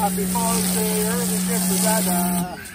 Happy Father's Day, early for Dada.